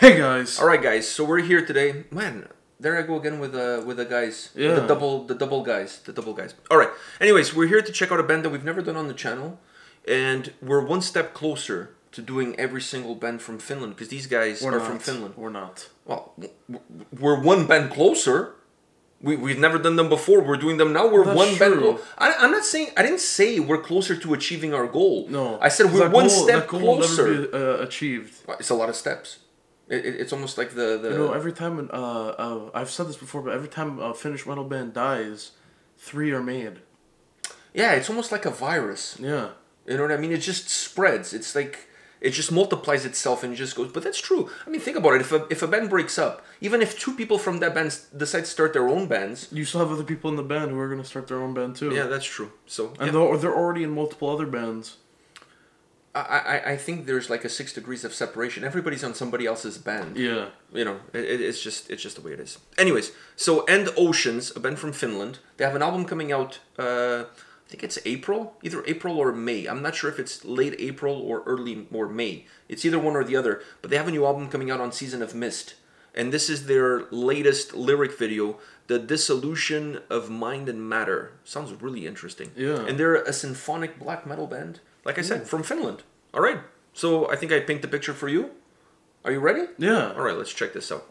Hey guys. All right, guys. So we're here today. Man, there I go again with uh with the guys. Yeah. The double the double guys. The double guys. All right. Anyways, we're here to check out a band that we've never done on the channel, and we're one step closer to doing every single band from Finland because these guys We're are not. from Finland. We're not. Well, we're one band closer. We, we've never done them before. We're doing them now. We're That's one band. true. I, I'm not saying. I didn't say we're closer to achieving our goal. No. I said we're one goal- step that goal will closer. Be, uh, achieved. It's a lot of steps. It, it, it's almost like the the. You know, every time uh, uh, I've said this before, but every time a Finnish metal band dies, three are made. yeah, it's almost like a virus. Yeah. You know what I mean? It just spreads. It's like it just multiplies itself and just goes. But that's true. I mean, think about it. If a if a band breaks up, even if two people from that band decide to start their own bands, You still have other people in the band who are going to start their own band too. yeah, that's true. So And yeah. they're, they're already in multiple other bands. I, I I think there's like a six degrees of separation. Everybody's on somebody else's band. Yeah. You know, it- it's just it's just the way it is. Anyways, so And Oceans, a band from Finland, they have an album coming out. Uh, I think it's April, either April or May. I'm not sure if it's late April or early or May. It's either one or the other. But they have a new album coming out on Season of Mist, and this is their latest lyric video, "The Dissolution of Mind and Matter." Sounds really interesting. Yeah. And they're a symphonic black metal band, like I said, from Finland. All right. So I think I paint the picture for you. Are you ready? Yeah. All right, let's check this out.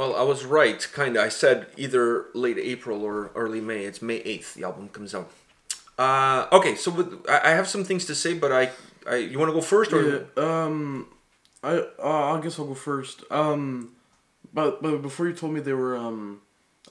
Well, I was right, kind of. I said either late April or early May. It's May 8th, the album comes out. Uh, okay, so with, I I have some things to say, but I, I you want to go first? or Yeah, um, I uh, I guess I'll go first. Um, but but before you told me they were um,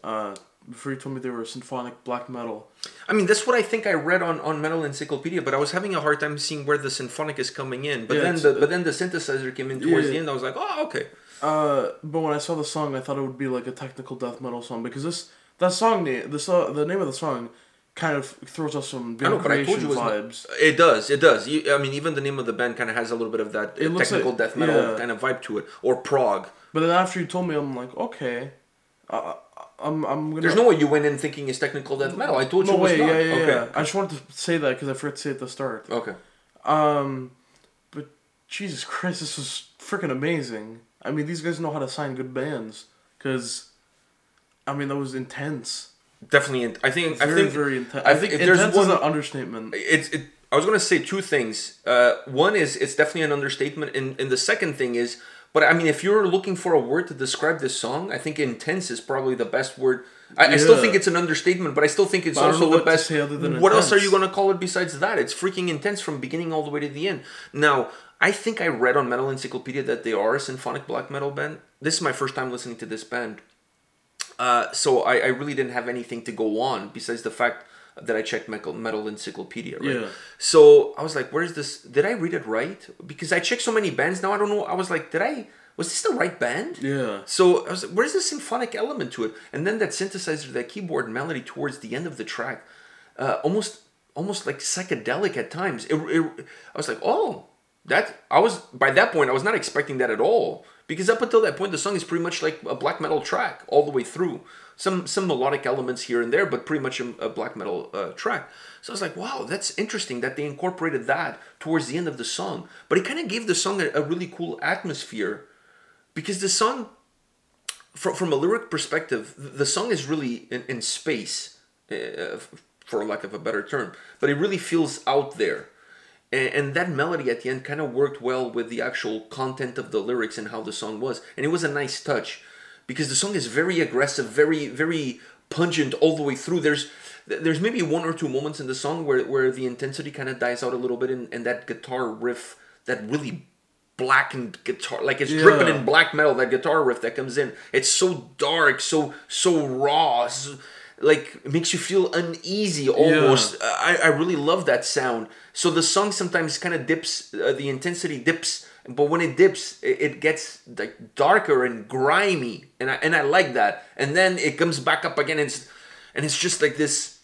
uh, before you told me they were symphonic black metal. I mean, that's what I think I read on, on Metal Encyclopedia, but I was having a hard time seeing where the symphonic is coming in. But Yeah, then the but then the synthesizer came in towards Yeah. the end. I was like, oh, okay. Uh, but when I saw the song, I thought it would be like a technical death metal song because this that song name the so, the name of the song kind of throws us some I know, Beyond but I told you vibes. it does. It does. You, I mean, even the name of the band kind of has a little bit of that It technical like- death metal yeah. kind of vibe to it, or prog. But then after you told me, I'm like, okay, uh, I'm I'm gonna. There's no way you went in thinking it's technical death metal. I told you no it was way. not. Yeah, yeah, okay. yeah. I just wanted to say that because I forgot to say it at the start. Okay. Um, but Jesus Christ, this was freaking amazing. I mean, these guys know how to sign good bands. Cause, I mean, that was intense. Definitely. In, I think. Very, I think. very intense. I think if there's intense one- is an understatement. It's. It, I was gonna say two things. Uh, one is it's definitely an understatement, and, and the second thing is, but I mean, if you're looking for a word to describe this song, I think intense is probably the best word. I, I still think it's an understatement, but I still think it's But also the best. say other than what else are you gonna call it besides that? It's freaking intense from beginning all the way to the end. Now, I think I read on Metal Encyclopedia that they are a symphonic black metal band. This is my first time listening to this band. Uh, so I, I really didn't have anything to go on besides the fact that I checked Metal, Metal Encyclopedia. Right? Yeah. So I was like, "Where's this? Did I read it right?" Because I checked so many bands now. I don't know. I was like, "Did I? Was this the right band?" Yeah. So I was like, "Where's the symphonic element to it?" And then that synthesizer, that keyboard melody towards the end of the track, uh, almost almost like psychedelic at times. It, it, I was like, "Oh, that." I was by that point I was not expecting that at all because up until that point the song is pretty much like a black metal track all the way through. Some some melodic elements here and there, but pretty much a, a black metal uh, track. So I was like, "Wow, that's interesting that they incorporated that towards the end of the song." But it kind of gave the song a, a really cool atmosphere because the song from, from a lyric perspective the song is really in, in space uh, for lack of a better term but it really feels out there and, and that melody at the end kind of worked well with the actual content of the lyrics and how the song was. And it was a nice touch because the song is very aggressive very very pungent all the way through. There's there's maybe one or two moments in the song where, where the intensity kind of dies out a little bit and, and that guitar riff that really blackened guitar like it's Yeah. dripping in black metal that guitar riff that comes in. It's so dark so so raw so, like makes you feel uneasy almost. I, I really love that sound. So the song sometimes kind of dips uh, the intensity dips but when it dips it, it gets like darker and grimy and I, and I like that. And then it comes back up again and it's, and it's just like this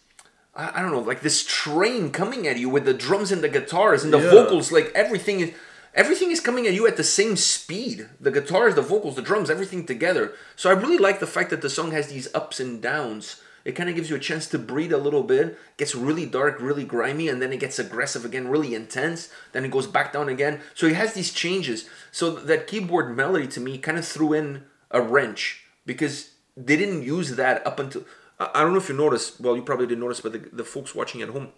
I, I don't know like this train coming at you with the drums and the guitars and the Yeah. vocals like everything is everything is coming at you at the same speed. The guitars the vocals the drums everything together. So i really like the fact that the song has these ups and downs it kind of gives you a chance to breathe a little bit gets really dark really grimy and then it gets aggressive again really intense then it goes back down again. So it has these changes. So that keyboard melody to me kind of threw in a wrench because they didn't use that up until i don't know if you noticed well you probably didn't notice but the, the folks watching at home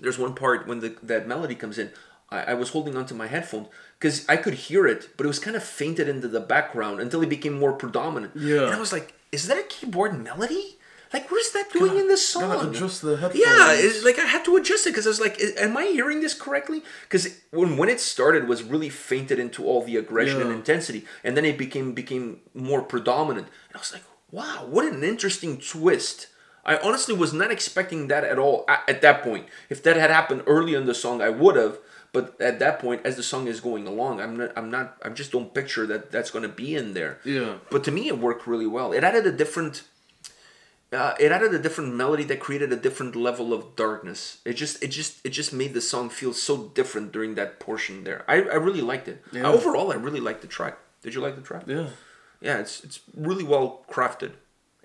there's one part when the that melody comes in i, I was holding onto my headphone because i could hear it but it was kind of fainted into the background until it became more predominant. Yeah. and i was like is that a keyboard melody like what is that doing in this song Gotta adjust the headphones. yeah, it's like I had to adjust it because I was like, "Am I hearing this correctly?" Because when when it started, was really fainted into all the aggression and intensity, and then it became became more predominant. And I was like, "Wow, what an interesting twist!" I honestly was not expecting that at all at, at that point. If that had happened early in the song, I would have. But at that point, as the song is going along, I'm not. I'm not. I just don't picture that that's going to be in there. Yeah. But to me, it worked really well. It added a different uh, it added a different melody that created a different level of darkness. It just it just it just made the song feel so different during that portion there. I, I really liked it. Yeah. Overall, I really liked the track. Did you like the track? Yeah. Yeah, it's it's really well crafted,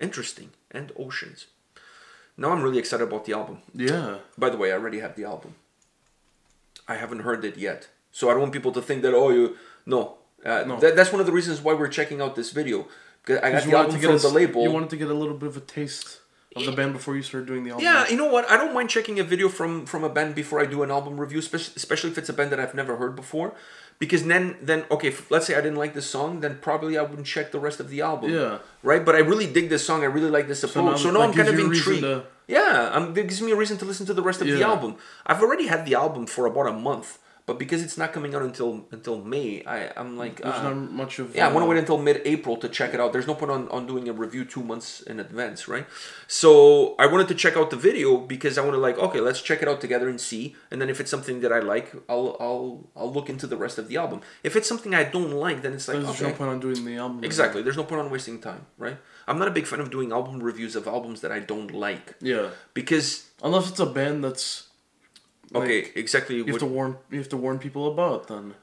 interesting, and oceans. Now I'm really excited about the album. Yeah. By the way, I already have the album. I haven't heard it yet, so I don't want people to think that oh you no. Uh, No. That, that's one of the reasons why we're checking out this video. I got You the wanted album to get from a, the label. You wanted to get a little bit of a taste. of the band before you started doing the album. Yeah, you know what? I don't mind checking a video from from a band before I do an album review, especially if it's a band that I've never heard before, because then then okay, if, let's say I didn't like this song, then probably I wouldn't check the rest of the album. Yeah. Right, but I really dig this song. I really like this approach. So now now, that I'm kind of you a reason intrigued. to- Yeah, um, it gives me a reason to listen to the rest of the album. I've already had the album for about a month, but because it's not coming out until until May, I I'm like There's uh, not much of. yeah, I want to uh, wait until mid-April to check it out. There's no point on, on doing a review two months in advance, right? So I wanted to check out the video because I want to like, okay, let's check it out together and see. And then if it's something that I like, I'll I'll I'll look into the rest of the album. If it's something I don't like, then it's like There's okay, no point on doing the album. exactly. There's no point on wasting time, right? I'm not a big fan of doing album reviews of albums that I don't like Yeah, because unless it's a band that's. Like, okay, exactly. You have to warn. You have to warn people about then.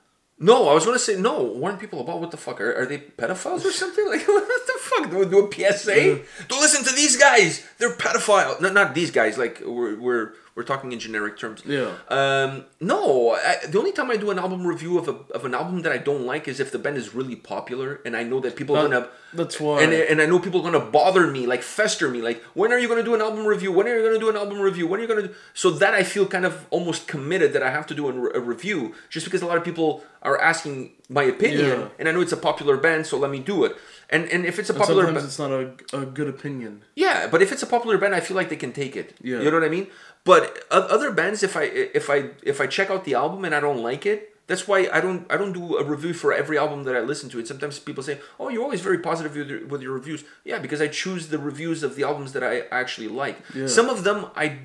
No, I was gonna say no. Warn people about what the fuck are, are they pedophiles or something? Like what the fuck? Do, do a PSA? Mm. Don't listen to these guys. They're pedophile. No, not these guys. Like we're we're we're talking in generic terms. Yeah. Um. No. I, the only time I do an album review of a of an album that I don't like is if the band is really popular and I know that people are gonna. that's why. And, and I know people are gonna bother me, like fester me, like when are you gonna do an album review? When are you gonna do an album review? When are you gonna do? So that I feel kind of almost committed that I have to do a, a review, just because a lot of people are asking my opinion, Yeah. and I know it's a popular band, so let me do it. And and if it's a And popular sometimes band, it's not a, a good opinion. yeah, but if it's a popular band, I feel like they can take it. Yeah. you know what I mean. But other bands, if I if I if I check out the album and I don't like it, that's why I don't I don't do a review for every album that I listen to. And sometimes people say, "Oh, you're always very positive with your, with your reviews." Yeah, because I choose the reviews of the albums that I actually like. Yeah. Some of them, I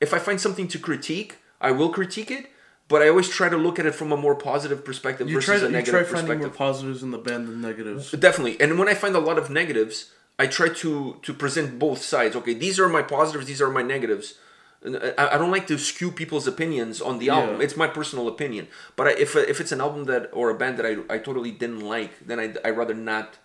if I find something to critique, I will critique it. But I always try to look at it from a more positive perspective You versus try. a You negative try finding more perspective. positives in the band than negatives. Definitely. And when I find a lot of negatives, I try to to present both sides. Okay, these are my positives, these are my negatives. I, I don't like to skew people's opinions on the album. Yeah. It's my personal opinion. But I, if if it's an album that or a band that I, I totally didn't like, then I I rather not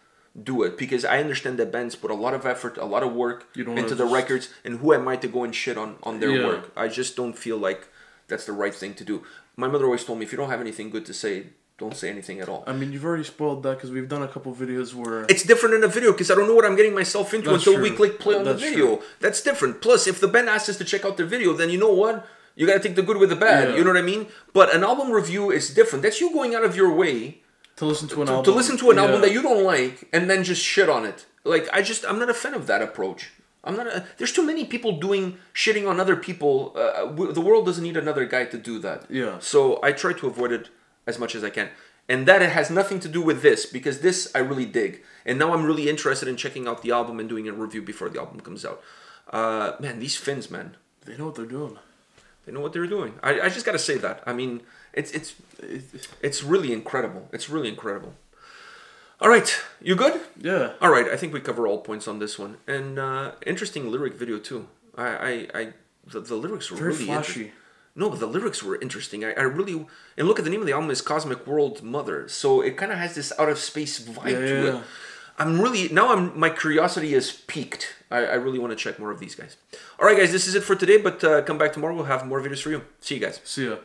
do it because I understand that bands put a lot of effort, a lot of work into the just- records, and who am I to go and shit on on their Yeah. work? I just don't feel like that's the right thing to do. My mother always told me if you don't have anything good to say, don't say anything at all. I mean, you've already spoiled that because we've done a couple videos where. It's different in a video because I don't know what I'm getting myself into That's until we click play on That's the video. That's different. Plus, if the band asks us to check out their video, then you know what? You gotta take the good with the bad. Yeah. You know what I mean? But an album review is different. That's you going out of your way to listen to an to, album. to listen to an album that you don't like and then just shit on it. Like I just I'm not a fan of that approach. I'm not. A, there's too many people doing shitting on other people. Uh, w- the world doesn't need another guy to do that. Yeah. So I try to avoid it as much as I can, and that it has nothing to do with this because this I really dig, and now I'm really interested in checking out the album and doing a review before the album comes out. Uh, man, these Finns, man, They know what they're doing. they know what they're doing. I, I just gotta say that. I mean, it's it's it's really incredible. It's really incredible. All right, you good? yeah. All right, I think we cover all points on this one, and uh, interesting lyric video too. I, I, I the, the lyrics were Very really flashy. No, but the lyrics were interesting. I, I really and look at the name of the album is Cosmic World Mother, so it kind of has this out of space vibe Yeah, to yeah. it. I'm really now. I'm my curiosity is peaked. I, I really want to check more of these guys. All right, guys, this is it for today. But uh, come back tomorrow. We'll have more videos for you. See you guys. See ya.